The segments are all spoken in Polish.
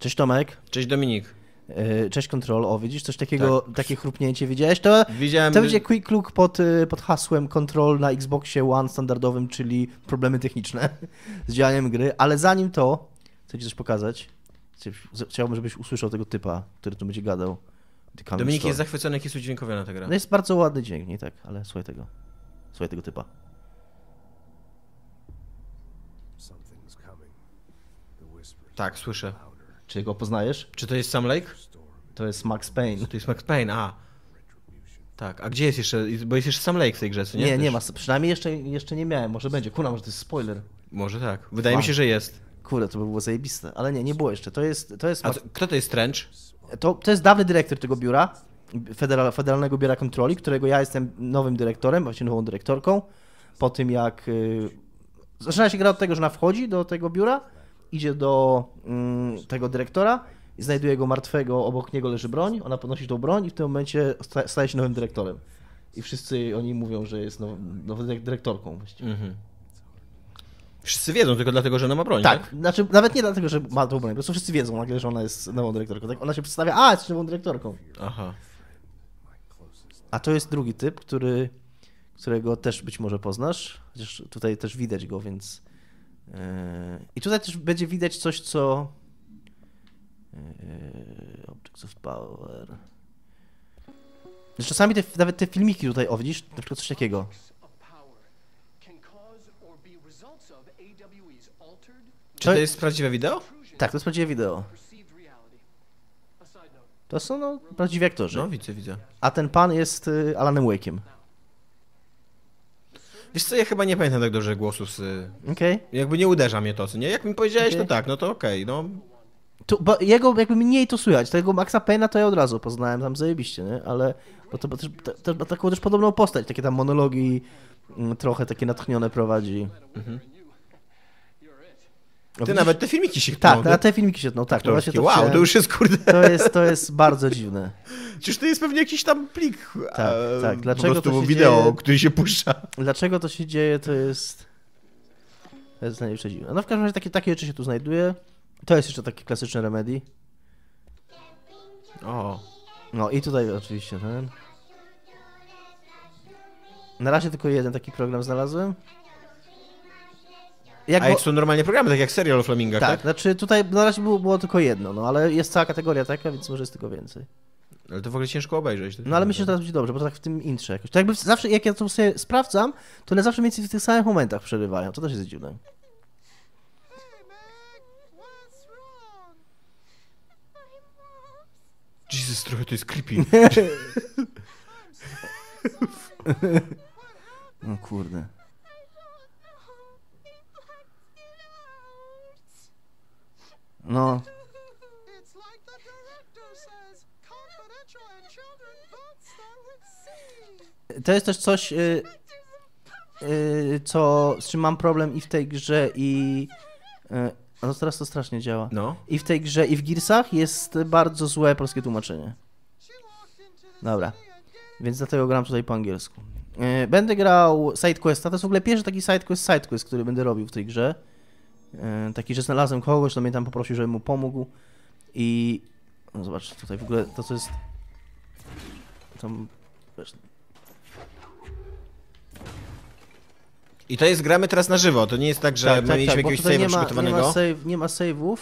Cześć Tomek. Cześć Dominik. Yy, Cześć Control. O, widzisz, coś takiego, takie chrupnięcie widziałeś? To, Widziałem... to będzie quick look pod, y, pod hasłem Control na Xboxie One standardowym, czyli problemy techniczne z działaniem gry, ale zanim to, chcę ci coś pokazać. Chciałbym, żebyś usłyszał tego typa, który tu będzie gadał. Dominik Store. jest zachwycony, jak jest udźwiękowiona ta gra. No jest bardzo ładny dźwięk, nie tak, ale słuchaj tego. Słuchaj tego typa. Tak, słyszę. Czy go poznajesz? Czy to jest Sam Lake? To jest Max Payne. To jest Max Payne, a. Tak, a gdzie jest jeszcze? Bo jest jeszcze Sam Lake w tej grze, co nie? Nie, nie, ma. Przynajmniej jeszcze, jeszcze nie miałem. Może będzie. Kurna, może to jest spoiler. Może tak. Wydaje mi się, że jest. Kurde, to by było zajebiste. Ale nie, nie było jeszcze. To jest, to jest, A to, kto to jest Trench? to, to jest dawny dyrektor tego biura, Federal, Federalnego Biura Kontroli, którego ja jestem nowym dyrektorem, właściwie nową dyrektorką. Po tym jak. y, Zaczyna się gra od tego, że ona wchodzi do tego biura, idzie do mm, tego dyrektora i znajduje go martwego, obok niego leży broń, ona podnosi tą broń i w tym momencie sta- staje się nowym dyrektorem. I wszyscy oni mówią, że jest now, nową dyrek- dyrektorką właściwie. Mhm. Wszyscy wiedzą, tylko dlatego, że ona ma broń, tak? Tak, znaczy nawet nie dlatego, że ma tą broń, po prostu wszyscy wiedzą nagle, że ona jest nową dyrektorką. Tak? Ona się przedstawia, a, jest nową dyrektorką. Aha. A to jest drugi typ, który, którego też być może poznasz, chociaż tutaj też widać go, więc... Yy, I tutaj też będzie widać coś, co... Yy, Objects of Power... Że Czasami te, nawet te filmiki tutaj, o widzisz, na przykład coś takiego. Czy To- jest prawdziwe wideo? Tak, to jest prawdziwe wideo. To są no, prawdziwi aktorzy. No, widzę, widzę. A ten pan jest y, Alanem Wake'iem. Wiesz co, ja chyba nie pamiętam tak dobrze głosów z... Okej. Jakby nie uderza mnie to, co nie? Jak mi powiedziałeś, Okej. to tak, no to okej, no. Tu, bo jego jakby mniej to słychać. Tego Maxa Payne'a to ja od razu poznałem tam zajebiście, nie? Ale bo to, bo też, to, to, ma taką też podobną postać, takie tam monologi mm, trochę takie natchnione prowadzi. Ty widzisz? nawet te filmiki się Tak, a te filmiki się, no tak, no Aktorskie. właśnie to Wow, chciałem- to już jest kurde. to jest, to jest bardzo dziwne. Przecież to jest pewnie jakiś tam plik. Tak, e, tak. Dlaczego po prostu to wideo, dzieje? który się puszcza. Dlaczego to się dzieje, to jest... To jest najlepsze dziwne. No w każdym razie takie, takie rzeczy się tu znajduje. To jest jeszcze taki klasyczny remedy. O. No i tutaj oczywiście ten. Na razie tylko jeden taki program znalazłem. Jak A jak są normalnie programy, tak jak serial o flamingach, tak, tak? znaczy tutaj na razie było, było tylko jedno, no ale jest cała kategoria taka, więc może jest tylko więcej. Ale to w ogóle ciężko obejrzeć. No ale myślę, że teraz będzie dobrze, bo to tak w tym intrze jakoś. To jakby zawsze, jak ja to sobie sprawdzam, to one zawsze mniej więcej w tych samych momentach przerywają. To też jest dziwne. Jesus, trochę to jest creepy. No kurde. C. to jest też coś, y, y, co, z czym mam problem i w tej grze i... Y, no teraz to strasznie działa. No. I w tej grze, i w Gearsach jest bardzo złe polskie tłumaczenie. Dobra, więc dlatego gram tutaj po angielsku. E, Będę grał sidequesta, to jest w ogóle pierwszy taki sidequest, sidequest, który będę robił w tej grze. E, Taki, że znalazłem kogoś, kto mnie tam poprosił, żebym mu pomógł. I... No zobacz, tutaj w ogóle to co jest... Tam... wiesz, I to jest, gramy teraz na żywo, to nie jest tak, że my mieliśmy bo jakiegoś save'a nie ma, nie, przygotowanego. ma save, nie ma save'ów,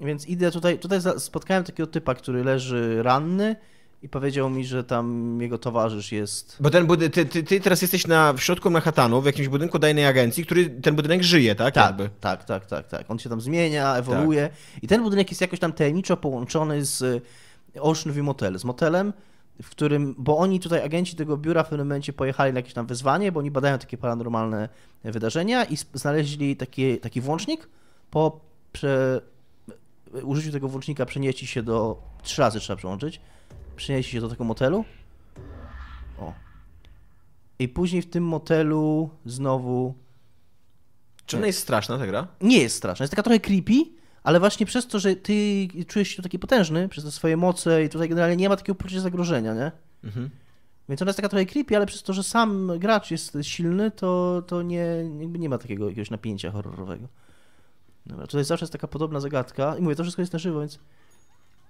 więc idę tutaj, tutaj spotkałem takiego typa, który leży ranny i powiedział mi, że tam jego towarzysz jest... Bo ten budy, ty, ty, ty teraz jesteś na, w środku Manhattanu, w jakimś budynku dajnej agencji, który ten budynek żyje, tak? Tak, Jakby. tak, tak, tak, tak. On się tam zmienia, ewoluuje i ten budynek jest jakoś tam tajemniczo połączony z e, Ocean View Motel, z motelem, w którym, bo oni tutaj, agenci tego biura w pewnym momencie pojechali na jakieś tam wyzwanie, bo oni badają takie paranormalne wydarzenia i znaleźli taki, taki włącznik, po prze, użyciu tego włącznika przenieśli się do, trzy razy trzeba przełączyć, przenieśli się do tego motelu, o. I później w tym motelu znowu Czy ona jest straszna, ta gra? nie jest straszna. Jest taka trochę creepy, ale właśnie przez to, że ty czujesz się tu taki potężny, przez te swoje moce i tutaj generalnie nie ma takiego poczucia zagrożenia, nie? Mhm. Więc ona jest taka trochę creepy, ale przez to, że sam gracz jest silny, to, to nie, nie ma takiego jakiegoś napięcia horrorowego. Dobra, tutaj zawsze jest taka podobna zagadka. I mówię, to wszystko jest na żywo, więc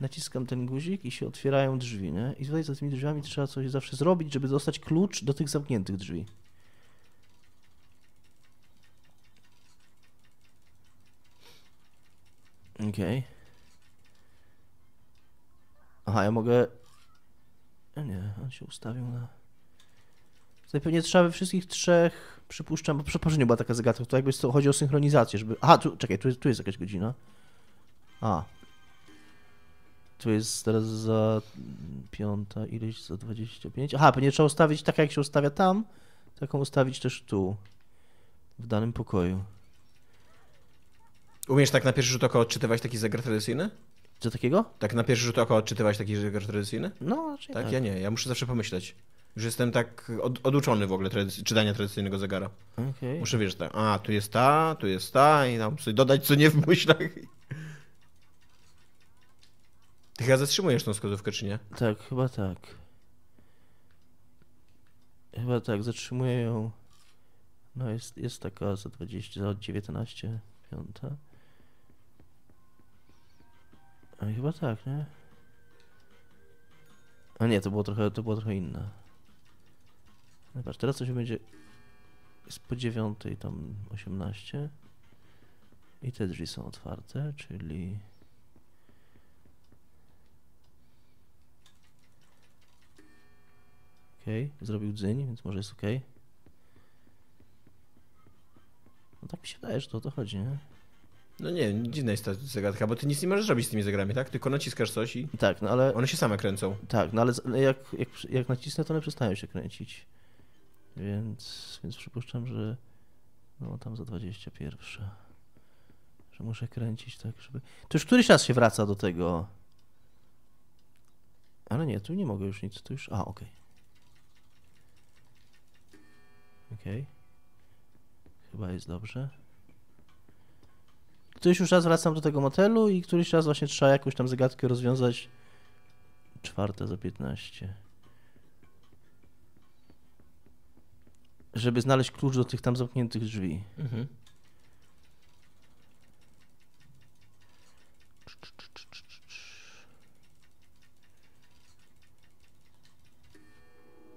naciskam ten guzik i się otwierają drzwi, nie? I tutaj za tymi drzwiami trzeba coś zawsze zrobić, żeby dostać klucz do tych zamkniętych drzwi. Okej. Aha, ja mogę... Nie, on się ustawił na... Tutaj pewnie trzeba we wszystkich trzech, przypuszczam, bo przy nie była taka zagadka, to jakby chodzi o synchronizację, żeby... Aha, tu, czekaj, tu jest, tu jest jakaś godzina. A. Tu jest teraz za piąta, ileś za 25. Aha, pewnie trzeba ustawić tak, jak się ustawia tam, taką ustawić też tu, w danym pokoju. Umiesz tak na pierwszy rzut oka odczytywać taki zegar tradycyjny? Co takiego? Tak na pierwszy rzut oka odczytywać taki zegar tradycyjny? No, raczej Tak, tak. ja nie. Ja muszę zawsze pomyśleć. Już jestem tak od, oduczony w ogóle tradycy- czytania tradycyjnego zegara. Okej. Muszę wiedzieć tak, a tu jest ta, tu jest ta i tam sobie dodać co nie w myślach. Ty chyba zatrzymujesz tą wskazówkę, czy nie? Tak, chyba tak. Chyba tak, zatrzymuję ją. No jest, jest taka za 20, za 19, piąta. A i chyba tak, nie? A nie, to było trochę, to było trochę inne. No patrz, teraz coś będzie jest po dziewiątej, tam 18. I te drzwi są otwarte, czyli... Okej, zrobił dzyń, więc może jest okej. No tak mi się wydaje, że to o to chodzi, nie? No nie, dziwna jest ta zagadka, bo ty nic nie możesz zrobić z tymi zegarami, tak? Tylko naciskasz coś i Tak, no ale... one się same kręcą. Tak, no ale z- jak, jak, jak nacisnę, to one przestają się kręcić. Więc, więc przypuszczam, że no tam za 21. Że muszę kręcić tak, żeby... To już któryś raz się wraca do tego. Ale nie, tu nie mogę już nic, tu już... A, okej. Okej. Chyba jest dobrze. Któryś już raz wracam do tego motelu i któryś raz właśnie trzeba jakąś tam zagadkę rozwiązać. Czwarta za 15. Żeby znaleźć klucz do tych tam zamkniętych drzwi. Mhm.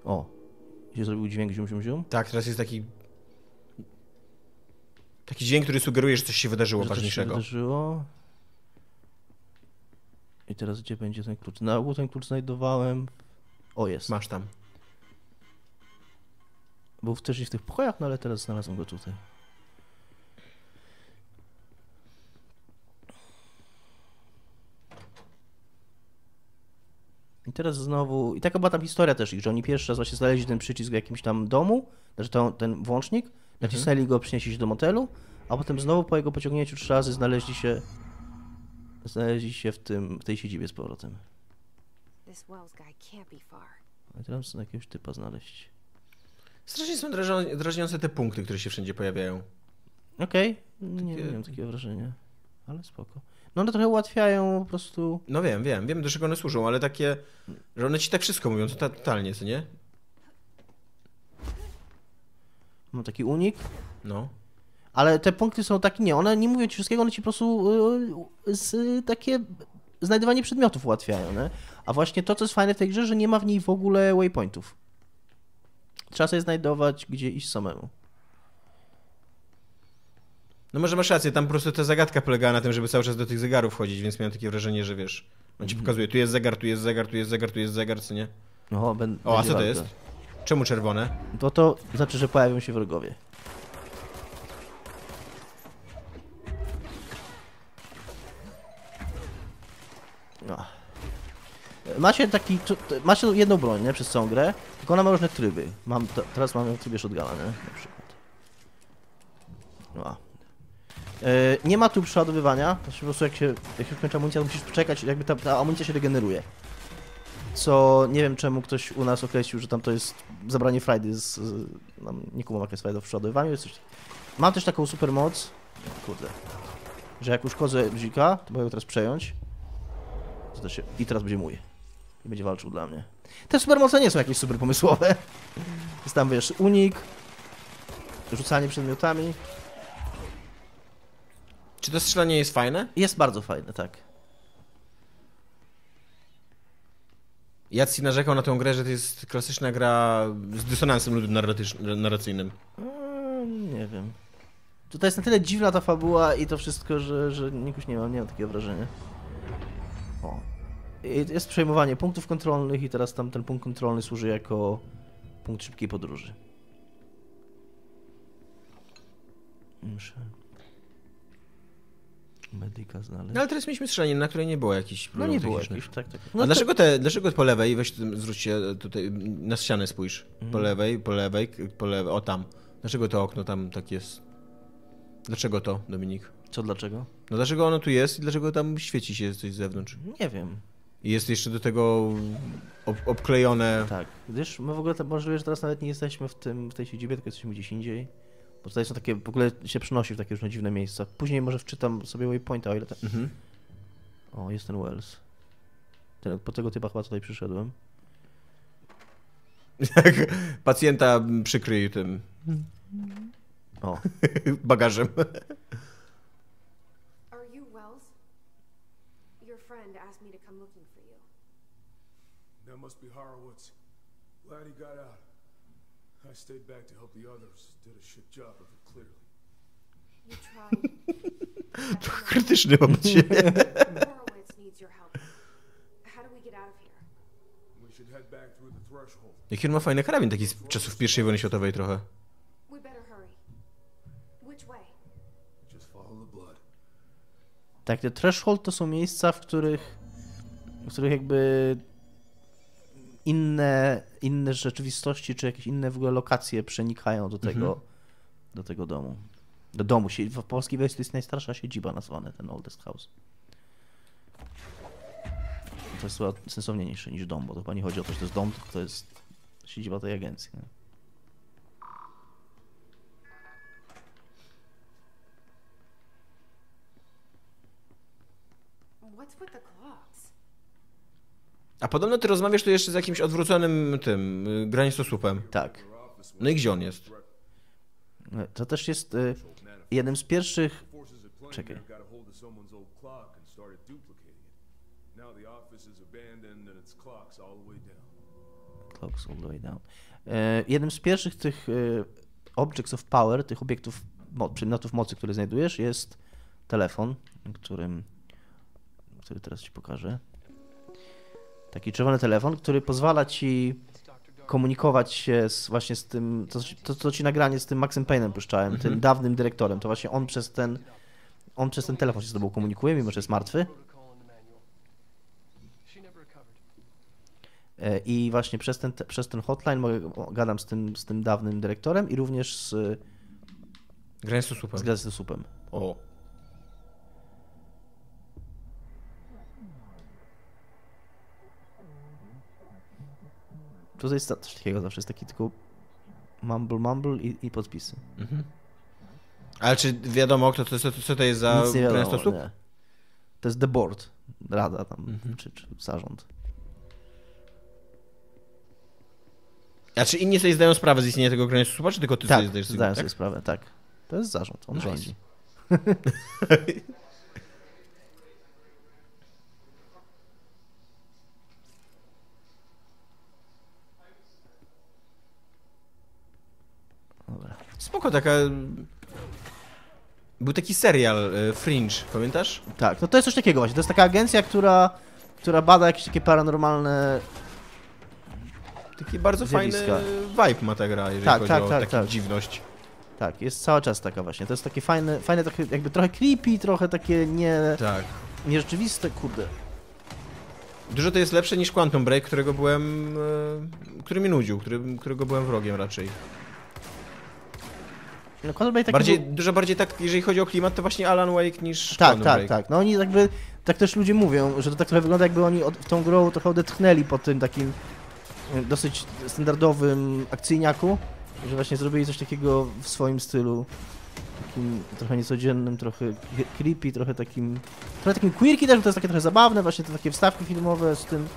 O, się zrobił dźwięk zium, zium, zium. Tak, teraz jest taki... Taki dźwięk, który sugeruje, że coś się wydarzyło Że coś się ważniejszego. wydarzyło. I teraz gdzie będzie ten klucz? Na ogół ten klucz znajdowałem. O, jest. Masz tam. Był wcześniej w tych pokojach, no ale teraz znalazłem go tutaj. I teraz znowu. I taka była tam historia też ich, że oni pierwszy raz właśnie znaleźli ten przycisk w jakimś tam domu, znaczy to, ten włącznik, nacisnęli go, przynieśli się do motelu, a potem znowu po jego pociągnięciu trzy razy znaleźli się. Znaleźli się w, tym, w tej siedzibie z powrotem. This Wells guy can't be far. I teraz muszę jakiegoś typa znaleźć. Strasznie są drażniące te punkty, które się wszędzie pojawiają. Okej, nie Takie- miałem takiego wrażenia, ale spoko. No one trochę ułatwiają po prostu. No wiem, wiem, wiem do czego one służą, ale takie, że one ci tak wszystko mówią, to ta- totalnie, co nie? Mam taki unik, No. ale te punkty są takie, nie, one nie mówią ci wszystkiego, one ci po prostu y, z, takie znajdywanie przedmiotów ułatwiają, nie? A właśnie to, co jest fajne w tej grze, że nie ma w niej w ogóle waypointów. Trzeba sobie znajdować, gdzie iść samemu. No może masz rację, tam po prostu ta zagadka polegała na tym, żeby cały czas do tych zegarów chodzić, więc miałem takie wrażenie, że wiesz, on ci pokazuje, tu jest zegar, tu jest zegar, tu jest zegar, tu jest zegar, co nie? No, ben, O, a co to jest? Czemu czerwone? To to znaczy, że pojawią się wrogowie. No. Macie taki, macie jedną broń, nie, przez całą grę, tylko ona ma różne tryby. Mam, te- teraz mamy w trybie shotguna, nie, na przykład. No. E, nie ma tu przeładowywania, się po prostu jak się, jak się kończy amunicja, to musisz poczekać, jakby ta, ta amunicja się regeneruje. Co nie wiem czemu ktoś u nas określił, że tam to jest zabranie frajdy z... z nam nie kumam jaka jest frajda w przeładowywaniu, coś... Mam też taką super moc, kurde, że jak uszkodzę bzika, to mogę go teraz przejąć się, i teraz będzie mój. I będzie walczył dla mnie. Te supermoce nie są jakieś super pomysłowe. Jest tam, wiesz, unik, rzucanie przedmiotami. Czy to strzelanie jest fajne? Jest bardzo fajne, tak. Jacki narzekał na tę grę, że to jest klasyczna gra z dysonansem narracyjnym. Mm, nie wiem. Tutaj jest na tyle dziwna ta fabuła i to wszystko, że, że jakoś nie mam, nie mam takiego wrażenia. O. Jest przejmowanie punktów kontrolnych i teraz tam ten punkt kontrolny służy jako punkt szybkiej podróży. Muszę... Medyka znaleźć. No ale teraz mieliśmy strzelanie, na której nie było jakichś No problemów nie było jakichś, tak, tak. A No dlaczego te, dlaczego po lewej, weź tu- zwróćcie tutaj, na ścianę spójrz, Mhm. po lewej, po lewej, po lewej, o tam. Dlaczego to okno tam tak jest? Dlaczego to, Dominik? Co, dlaczego? No dlaczego ono tu jest i dlaczego tam świeci się coś z zewnątrz? Nie wiem. I jest jeszcze do tego ob obklejone... Tak, gdyż my w ogóle, możliwe, że teraz nawet nie jesteśmy w, tym, w tej siedzibie, tylko jesteśmy gdzieś indziej. Bo tutaj są takie, w ogóle się przynosi w takie różne dziwne miejsca. Później może wczytam sobie waypointa, o ile ten... Mhm. O, jest ten Wells. Ten, po tego typa chyba tutaj przyszedłem. Jak pacjenta przykryj tym O, bagażem. Are you Wells? Your friend asked me to come looking for you. That must be Horowitz. Glad he got out. I stayed back to help the others. Did a shit job of it, clearly. You tried. Krytyczny wobec siebie. Horowitz needs your help. How do we get out of here? We should head back through the threshold. Jaki on ma fajny karabin, taki z czasów pierwszej wojny światowej trochę. We better hurry. Which way? Just follow the blood. tak, te threshold to są miejsca, w których, w których jakby inne, inne rzeczywistości, czy jakieś inne w ogóle lokacje przenikają do tego, do tego domu. Do domu. W polskiej wersji to jest najstarsza siedziba nazwane, ten oldest house. To jest chyba sensowniejsze niż dom, bo to chyba nie chodzi o to, że to jest dom, tylko to jest siedziba tej agencji. Nie? What's with the? A podobno ty rozmawiasz tu jeszcze z jakimś odwróconym tym, y, granicosłupem. Tak. No i gdzie on jest? To też jest y, jednym z pierwszych. Czekaj. clock's all the way down. E, jednym z pierwszych tych e, objects of power, tych obiektów, mo, przedmiotów mocy, które znajdujesz, jest telefon, którym, który teraz ci pokażę. Taki czerwony telefon, który pozwala ci komunikować się z, właśnie z tym, to, to ci nagranie z tym Maxem Payne'em puszczałem, tym dawnym dyrektorem, to właśnie on przez ten, on przez ten telefon się z tobą komunikuje, mimo że jest martwy. E, I właśnie przez ten, te- przez ten hotline mogę, gadam z tym, z tym dawnym dyrektorem i również z, Granicosłupem. z Gazety-Supem. O. Tutaj jest coś takiego zawsze, jest taki tylko mumble mumble i, i podpisy. Ale czy wiadomo, kto to, co, co to jest za Nic nie wiadomo, nie. To jest the board, rada tam, Mhm. czy, czy zarząd. A czy inni sobie zdają sprawę z istnienia tego granicosłupa, czy tylko ty tak, sobie zdajesz zdaję tak? sobie sprawę, tak. To jest zarząd, on Nice. rządzi. Dobra. Spoko, taka... Był taki serial y, Fringe, pamiętasz? Tak, no to jest coś takiego właśnie. To jest taka agencja, która, która bada jakieś takie paranormalne. Taki bardzo Zjawiska. fajny vibe ma ta gra, jeżeli Tak, chodzi tak, o tak, taką tak. dziwność. Tak, jest cały czas taka właśnie. To jest takie fajne, fajne trochę, jakby trochę creepy, trochę takie nie, Tak. nierzeczywiste, kurde. Dużo to jest lepsze niż Quantum Break, którego byłem... y, który mnie nudził, który, którego byłem wrogiem raczej. No, Quantum Break Bardziej, był... Dużo bardziej tak, jeżeli chodzi o klimat, to właśnie Alan Wake niż Tak, Quantum tak, Break. tak. No oni jakby, tak też ludzie mówią, że to tak trochę wygląda jakby oni od, w tą grą trochę odetchnęli po tym takim e, dosyć standardowym akcyjniaku, że właśnie zrobili coś takiego w swoim stylu, takim trochę niecodziennym, trochę creepy, trochę takim, trochę takim quirky też, bo to jest takie trochę zabawne, właśnie te takie wstawki filmowe z tym.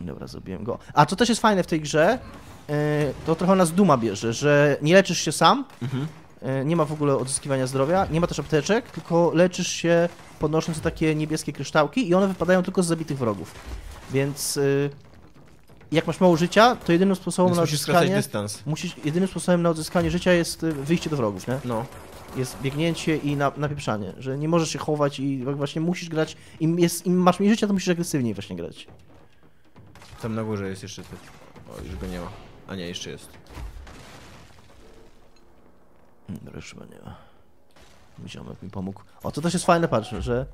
Dobra, zrobiłem go. A co też jest fajne w tej grze, e, to trochę nas duma bierze, że nie leczysz się sam, Mhm. e, nie ma w ogóle odzyskiwania zdrowia, nie ma też apteczek, tylko leczysz się podnosząc takie niebieskie kryształki i one wypadają tylko z zabitych wrogów. Więc e, jak masz mało życia, to jedynym sposobem Więc na musisz odzyskanie... dystans. Musisz, jedynym sposobem na odzyskanie życia jest wyjście do wrogów, nie? No. Jest biegnięcie i na, napieprzanie, że nie możesz się chować i właśnie musisz grać, im, jest, im masz mniej życia, to musisz agresywniej właśnie grać. Tam na górze jest jeszcze typ. O, już go nie ma. A nie, jeszcze jest. Dobra, już chyba nie ma. Ziomek mi pomógł. O, to też jest fajne, patrz, że...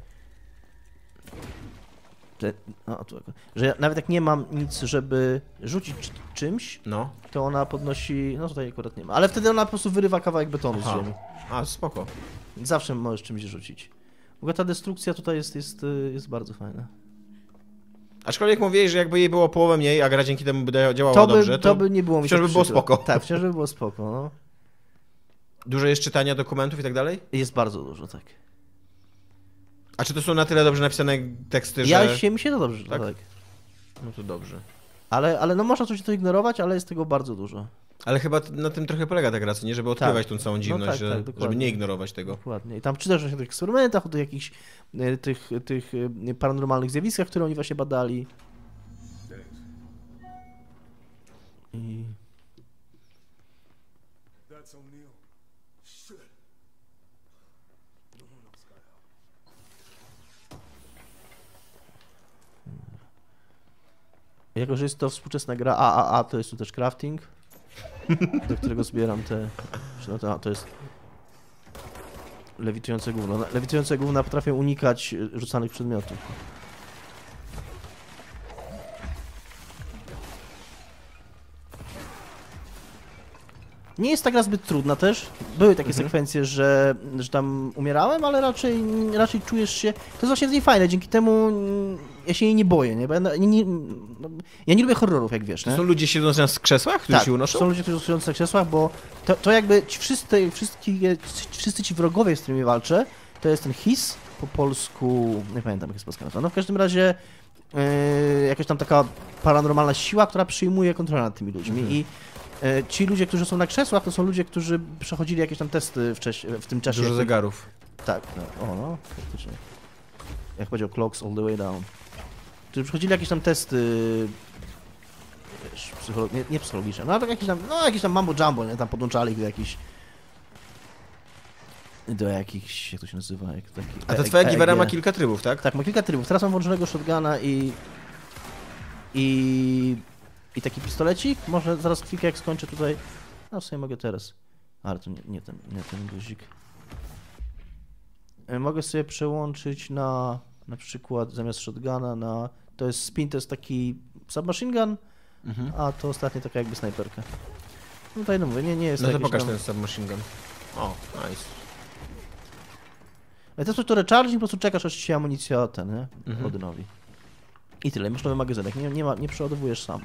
Te, no, tu, że ja nawet jak nie mam nic, żeby rzucić czy- czymś, No. to ona podnosi... No tutaj akurat nie ma. Ale wtedy ona po prostu wyrywa kawałek betonu z Aha. ziemi. A, spoko. Zawsze możesz czymś rzucić. W ogóle ta destrukcja tutaj jest, jest, y, jest bardzo fajna. Aczkolwiek mówiłeś, że jakby jej było połowę mniej, a gra dzięki temu by działała To by, dobrze, to... to, by nie było mi wciąż tak by było spoko. Tak, wciąż by było spoko, no. dużo jest czytania dokumentów i tak dalej? Jest bardzo dużo, tak. A czy to są na tyle dobrze napisane teksty, że... Ja się, mi się to dobrze, Tak? tak. No to dobrze. Ale, ale no można coś to ignorować, ale jest tego bardzo dużo. Ale chyba na tym trochę polega ta gra, co nie? Żeby odkrywać tą całą dziwność, tak, że, tak, żeby nie ignorować tego. Dokładnie. I tam czytasz właśnie o tych eksperymentach, o tych jakichś e, tych, tych e, paranormalnych zjawiskach, które oni właśnie badali. I... No. Jako, że jest to współczesna gra AAA, to jest tu też crafting, do którego zbieram te... No to, a, to jest lewitujące gówno. No, Lewitujące gówna potrafią unikać e, rzucanych przedmiotów. Nie jest ta gra zbyt trudna też. Były takie sekwencje, że, że tam umierałem, ale raczej, raczej czujesz się. To jest właśnie w niej fajne, dzięki temu mm, ja się jej nie boję, nie? Bo ja, nie, nie, ja nie lubię horrorów, jak wiesz, nie? są ludzie siedzący na krzesłach, którzy tak, się unoszą? są ludzie, którzy siedzący na krzesłach, bo to, to jakby ci wszyscy, wszystkie, wszyscy ci wrogowie, z którymi walczę, to jest ten his, po polsku, nie pamiętam jak jest polska nazwa, no w każdym razie yy, jakaś tam taka paranormalna siła, która przyjmuje kontrolę nad tymi ludźmi Mhm. i yy, ci ludzie, którzy są na krzesłach, to są ludzie, którzy przechodzili jakieś tam testy wcześniej, w tym czasie. Dużo zegarów. tak, no, o no, faktycznie. Jak powiedział Clocks all the way down. Którzy przechodzili jakieś tam testy, wiesz, psycholo- nie, nie psychologiczne, no ale tak jakieś tam, no jakieś tam mambo jumbo, nie, tam podłączali ich do jakichś, do jakichś, jak to się nazywa, jak taki... A ta E- twoja EEG. giwera ma kilka trybów, tak? Tak, ma kilka trybów. Teraz mam włączonego shotguna i... I... I taki pistolecik. Może zaraz chwilkę jak skończę tutaj... No w sumie mogę teraz. Ale to nie, nie, ten, nie ten guzik. E, Mogę sobie przełączyć na na przykład zamiast shotguna na... To jest spin, to jest taki submachine gun, Mhm. a to ostatnie taka jakby snajperka. No to jedno mówię, nie, nie jest No to pokaż tam... ten submachine gun. O, nice. Ale to jest prostu recharging, po prostu czekasz aż ci się amunicja ten, nie? Mhm. Odynowi. I tyle, masz nowy magazynek, nie, nie, ma, nie przeładowujesz sam.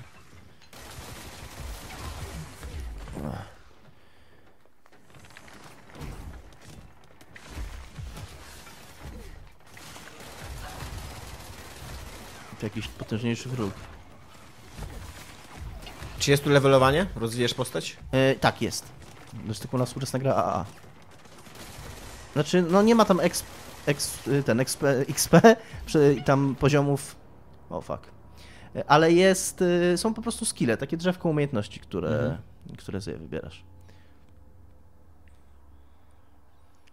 Ach. Jakiś potężniejszy wróg. Czy jest tu levelowanie? Rozwijasz postać? E, tak, jest. To jest tylko na współczesna gra AAA. Znaczy, no nie ma tam exp, exp, ten XP, XP tam poziomów. O fuck. E, Ale jest, y, są po prostu skille, takie drzewko umiejętności, które, Mhm. które sobie wybierasz.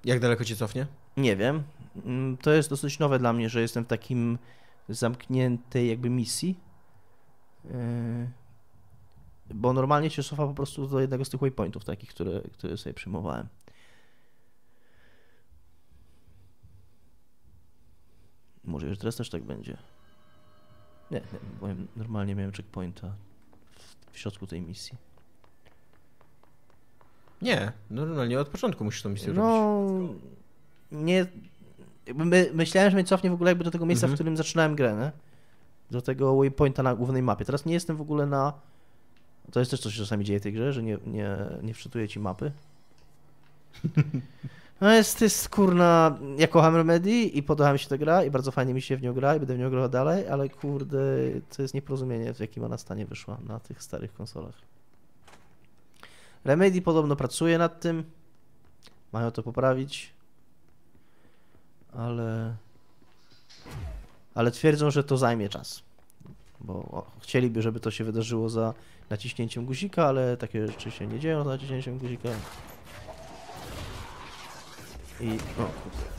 Jak daleko cię cofnie? Nie wiem. Mm, To jest dosyć nowe dla mnie, że jestem w takim zamkniętej jakby misji. Yy, Bo normalnie się cofa po prostu do jednego z tych waypointów takich, które, które sobie przyjmowałem. Może już teraz też tak będzie. Nie, nie bo normalnie miałem checkpointa w, środku tej misji. Nie, normalnie od początku musisz tą misję robić. No, nie. My, myślałem, że mnie cofnie w ogóle jakby do tego miejsca, Mhm. w którym zaczynałem grę, nie? Do tego waypointa na głównej mapie. Teraz nie jestem w ogóle na. To jest też coś, co czasami dzieje w tej grze, że nie, nie, nie wczytuje ci mapy. No jest, jest kurna. Ja kocham Remedy i podoba mi się ta gra i bardzo fajnie mi się w nią gra i będę w nią grał dalej, ale kurde, to jest nieporozumienie, w jakim ona stanie wyszła na tych starych konsolach. Remedy podobno pracuje nad tym. Mają to poprawić. Ale. Ale twierdzą, że to zajmie czas. Bo chcieliby, żeby to się wydarzyło za naciśnięciem guzika, ale takie rzeczy się nie dzieją za naciśnięciem guzika. I. O, kurde.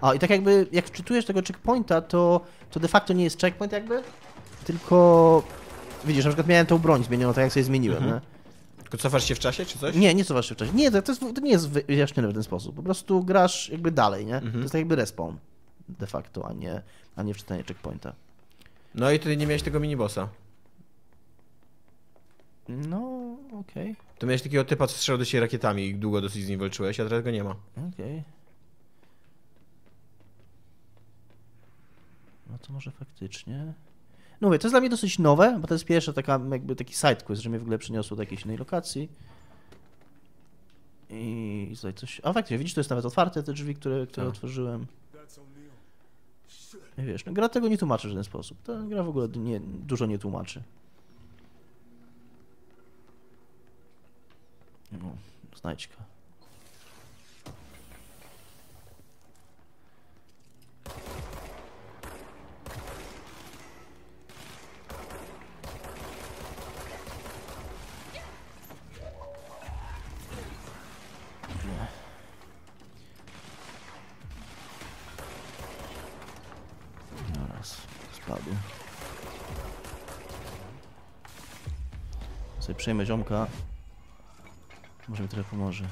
A i tak jakby, jak wczytujesz tego checkpointa, to, to de facto nie jest checkpoint jakby, tylko widzisz, na przykład miałem tą broń zmienioną, tak jak sobie zmieniłem, Mhm. Tylko cofasz się w czasie, czy coś? Nie, nie cofasz się w czasie. Nie, to, to, jest, to nie jest wyjaśnione w ten sposób. Po prostu grasz jakby dalej, nie? Mhm. To jest tak jakby respawn de facto, a nie, a nie wczytanie checkpointa. No i ty nie miałeś tego minibossa. No, okej, To miałeś takiego typa, co strzelał do siebie rakietami i długo dosyć z nim walczyłeś, a teraz go nie ma. okej. No to może faktycznie... No mówię, to jest dla mnie dosyć nowe, bo to jest pierwsza taka jakby taki sidequest, że mnie w ogóle przyniosło do jakiejś innej lokacji. I tutaj coś... A faktycznie, widzisz, to jest nawet otwarte te drzwi, które, które Tak. otworzyłem. I wiesz, no, gra tego nie tłumaczy w żaden sposób. Ta gra w ogóle nie, dużo nie tłumaczy. No, znajdźka. Nie. No raz, spadł. Sobie przejmę ziomka. Może mi trochę pomoże.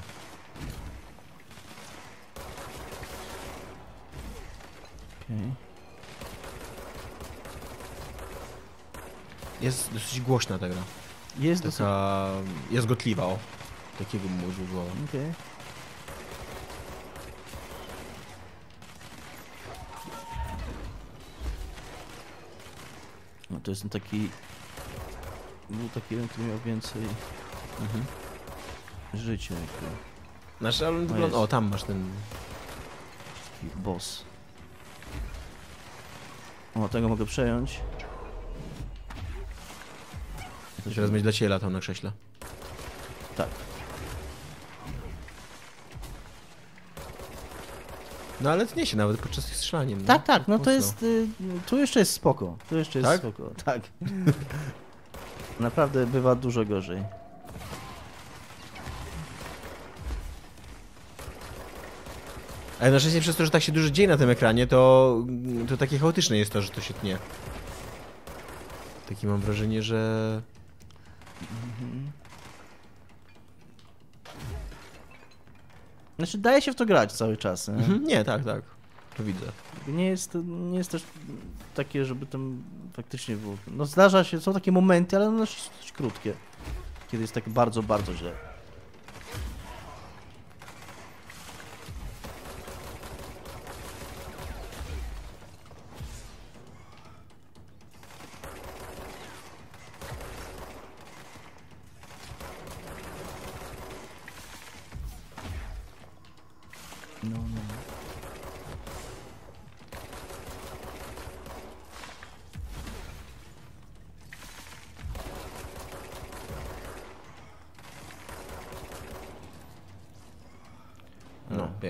Okej. Jest dosyć głośna ta gra. Jest dosyć... Taka... Jest gotliwa, o. Takiego bym słowa. Okej. No to jest taki... Był taki jeden, który miał więcej Mhm. życia. Jako Nasz, on wygląda... O, tam masz ten... taki boss. O, tego mogę przejąć. To się- Teraz będzie dla ciebie latał na krześle. Tak. No ale tnie się nawet podczas tych strzelanin. no. Tak, tak, no to jest. Y, tu jeszcze jest spoko. Tu jeszcze jest Tak? spoko. Tak. Naprawdę bywa dużo gorzej. Ale na szczęście przez to, że tak się dużo dzieje na tym ekranie, to, to takie chaotyczne jest to, że to się tnie. Takie mam wrażenie, że... Znaczy, daje się w to grać cały czas. Nie, Mhm, Nie, tak, tak. Widzę. nie, jest, nie jest też takie, żeby tam faktycznie było. No zdarza się, są takie momenty, ale one są dość krótkie. Kiedy jest tak bardzo, bardzo źle.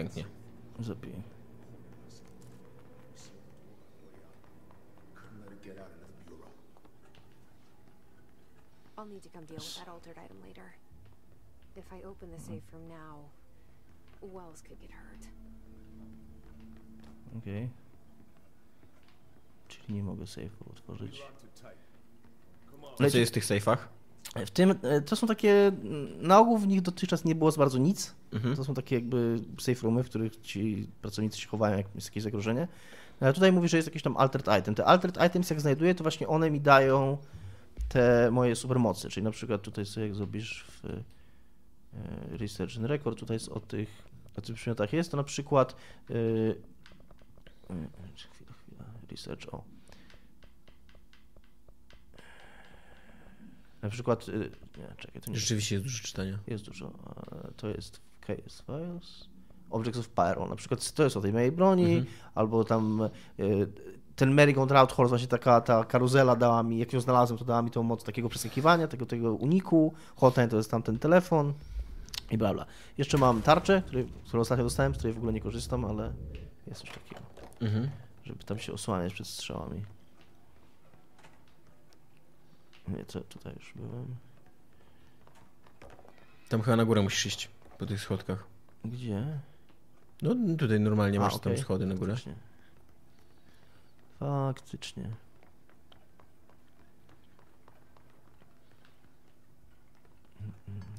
The bureau. I'll need to come deal with that altered item later. If I open the safe from now, Wells could get hurt. Okay. Czyli nie mogę safe'u otworzyć. Locked it tight. Come on. A co jest w tych sejfach? W tym, e, to są takie, mm, na ogół w nich dotychczas nie było za bardzo nic. Mhm. To są takie jakby safe roomy, w których ci pracownicy się chowają, jak jest jakieś zagrożenie. No, Ale tutaj mówi, że jest jakiś tam altered item. Te altered items, jak znajduję, to właśnie one mi dają te moje supermocy. Czyli na przykład tutaj sobie jak zrobisz w e, Research and Record, tutaj jest o tych, o tych przedmiotach jest, to na przykład e, chwila, chwila, Research, o. Na przykład, e, nie, czekaj, to nie Rzeczywiście jest dużo czytania. jest dużo. E, To jest Case Files. Objects of Pyro. Na przykład to jest o tej mojej broni, Mhm. albo tam e, ten merry-go round horse, właśnie taka ta karuzela dała mi, jak ją znalazłem, to dała mi tą moc takiego przeskakiwania, tego, tego uniku, hotline to jest tamten telefon i bla bla. Jeszcze mam tarczę, której, którą ostatnio dostałem, z której w ogóle nie korzystam, ale jest coś takiego, Mhm. żeby tam się osłaniać przed strzałami. Nie, co tutaj już byłem. Tam chyba na górę musisz iść, po tych schodkach. Gdzie? No tutaj normalnie A, masz tam okej. schody na górę. Faktycznie. Faktycznie.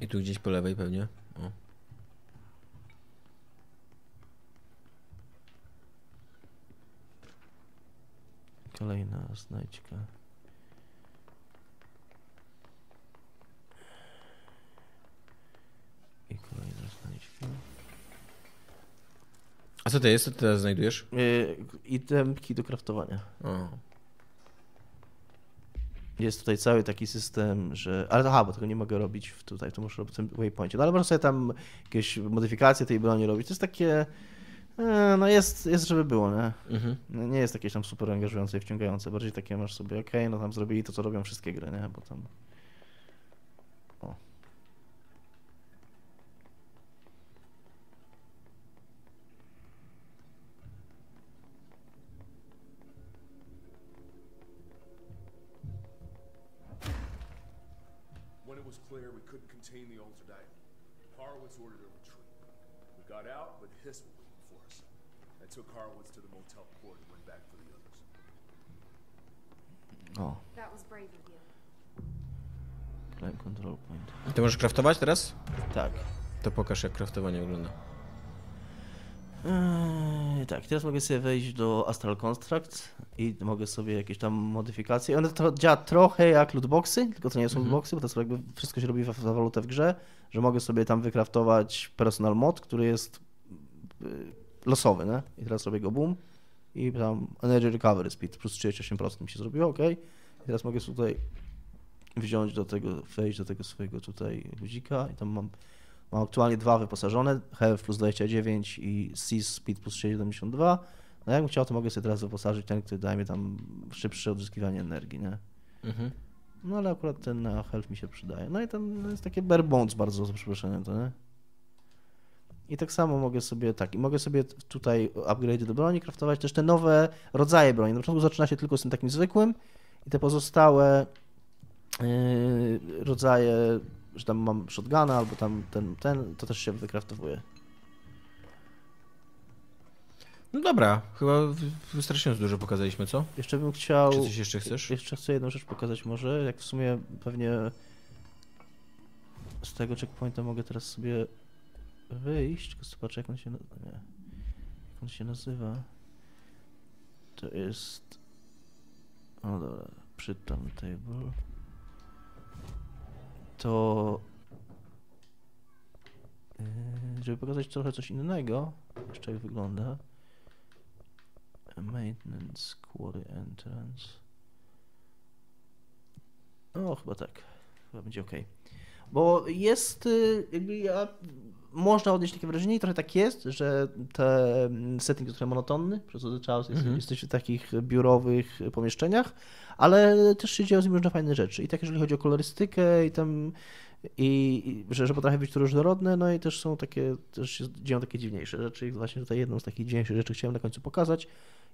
I tu gdzieś po lewej pewnie. O. Kolejna znajdźka. I kolejna znajdźka. A co to jest? Co ty teraz znajdujesz? Yy, itemki do kraftowania. O. Jest tutaj cały taki system, że. Ale aha, bo tego nie mogę robić tutaj, to muszę robić w tym waypoincie. No ale można sobie tam jakieś modyfikacje tej broni robić. To jest takie. e, No jest, jest żeby było, nie? Mhm. Nie jest jakieś tam super angażujące i wciągające. Bardziej takie masz sobie, okej, no tam zrobili to, co robią wszystkie gry, nie? Bo tam. Was clear we couldn't contain the altered item, Horowitz ordered a retreat. We got out, but Hiss was waiting for us. I took Horowitz to the motel court and went back for the others. O, That was brave of you. control point. Ty możesz kraftować teraz? Tak. To pokaż jak kraftowanie wygląda. Eee, tak, teraz mogę sobie wejść do Astral Construct i mogę sobie jakieś tam modyfikacje. One to działa trochę jak lootboxy, tylko to nie są lootboxy, bo to jest jakby wszystko się robi za walutę w grze, że mogę sobie tam wykraftować personal mod, który jest y, losowy, nie? I teraz robię go boom i tam energy recovery speed plus 38% mi się zrobiło, ok. I teraz mogę sobie tutaj wziąć do tego, wejść do tego swojego tutaj guzika i tam mam Mam aktualnie dwa wyposażone, Health plus 29 i Seize Speed plus 72. No jakbym chciał, to mogę sobie teraz wyposażyć ten, który daje mi tam szybsze odzyskiwanie energii, nie? Mhm. No ale akurat ten na Health mi się przydaje. No i ten jest takie bare bones bardzo, za przeproszeniem, to nie? I tak samo mogę sobie, tak, i mogę sobie tutaj upgrade do broni craftować, też te nowe rodzaje broni. Na początku zaczyna się tylko z tym takim zwykłym i te pozostałe yy, rodzaje, że tam mam shotguna albo tam ten, ten, to też się wykraftowuje. No dobra, chyba wy- wystarczająco dużo pokazaliśmy, co? Jeszcze bym chciał... Czy coś jeszcze chcesz? Jeszcze chcę jedną rzecz pokazać może, jak w sumie pewnie z tego checkpointa mogę teraz sobie wyjść, tylko zobaczę jak on się, nie, jak on się nazywa. To jest, o dobra, przytam table. To, yy, żeby pokazać trochę coś innego, jeszcze jak wygląda. Maintenance, quarry entrance. O, chyba tak. Chyba będzie ok. Bo jest, y, jakby ja, można odnieść takie wrażenie, i trochę tak jest, że te mm, setting jest trochę monotonny, przez cały czas jest, Mhm. jesteś w takich biurowych pomieszczeniach, ale też się dzieją z nim różne fajne rzeczy. I tak jeżeli chodzi o kolorystykę i tam, i, i że, że potrafi być to różnorodne, no i też są takie, też się dzieją takie dziwniejsze rzeczy. I właśnie tutaj jedną z takich dziwniejszych rzeczy chciałem na końcu pokazać,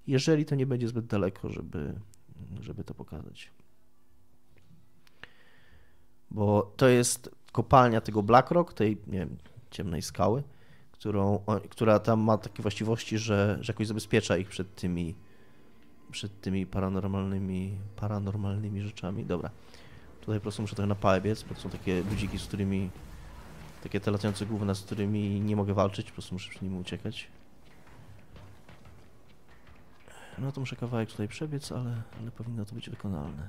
jeżeli to nie będzie zbyt daleko, żeby, żeby to pokazać. Bo to jest kopalnia tego Blackrock, tej nie wiem, ciemnej skały, którą, która tam ma takie właściwości, że, że jakoś zabezpiecza ich przed tymi przed tymi paranormalnymi paranormalnymi rzeczami. Dobra. Tutaj po prostu muszę trochę na bo to są takie ludziki, z którymi takie te latające gówna, z którymi nie mogę walczyć, po prostu muszę przed nimi uciekać. No to muszę kawałek tutaj przebiec, ale, ale powinno to być wykonalne.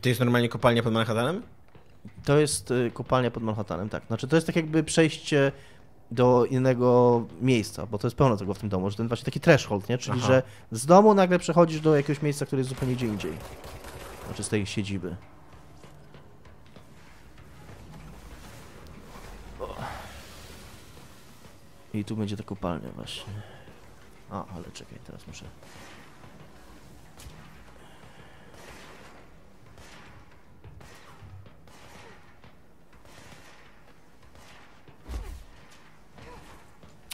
To jest normalnie kopalnia pod Manhattanem? To jest y, kopalnia pod Manhattanem, tak. Znaczy to jest tak jakby przejście do innego miejsca, bo to jest pełno tego w tym domu, że ten właśnie taki threshold, nie? Czyli Aha. że z domu nagle przechodzisz do jakiegoś miejsca, które jest zupełnie gdzie indziej. Znaczy z tej siedziby. I tu będzie ta kopalnia właśnie. A, ale czekaj, teraz muszę...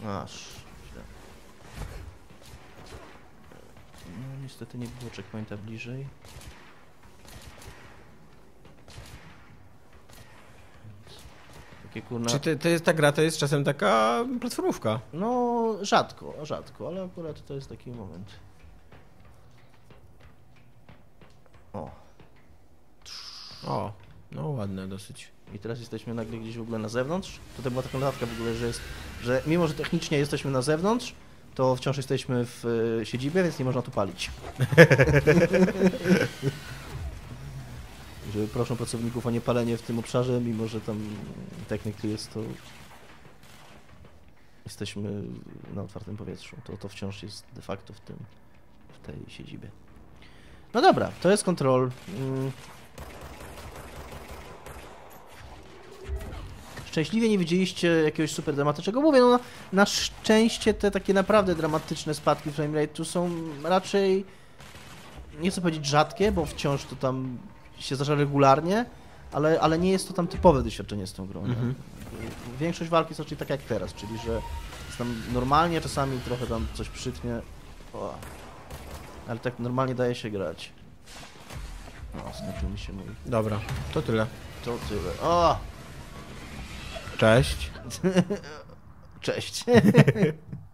Aż. No niestety nie było checkpointa bliżej. Takie kurna... Czy to, to jest ta gra, to jest czasem taka platformówka. No rzadko, rzadko, ale akurat to jest taki moment. O, O, no ładne dosyć. i teraz jesteśmy nagle gdzieś w ogóle na zewnątrz. Tutaj była taka notatka w ogóle, że jest, że mimo, że technicznie jesteśmy na zewnątrz, to wciąż jesteśmy w e, siedzibie, więc nie można tu palić. że proszą pracowników o niepalenie w tym obszarze, mimo że tam technically jest to... Jesteśmy na otwartym powietrzu. To, to wciąż jest de facto w tym, w tej siedzibie. No dobra, to jest kontrol. Szczęśliwie nie widzieliście jakiegoś super dramatycznego. Mówię, no na szczęście te takie naprawdę dramatyczne spadki framerate'u są raczej, nie chcę powiedzieć rzadkie, bo wciąż to tam się zdarza regularnie, ale, ale nie jest to tam typowe doświadczenie z tą grą. Mhm. Większość walki jest raczej tak jak teraz, czyli że jest tam normalnie, czasami trochę tam coś przytnie, o, ale tak normalnie daje się grać. O, skończył mi się mój. Dobra, to tyle. To tyle. O! Cześć. Cześć.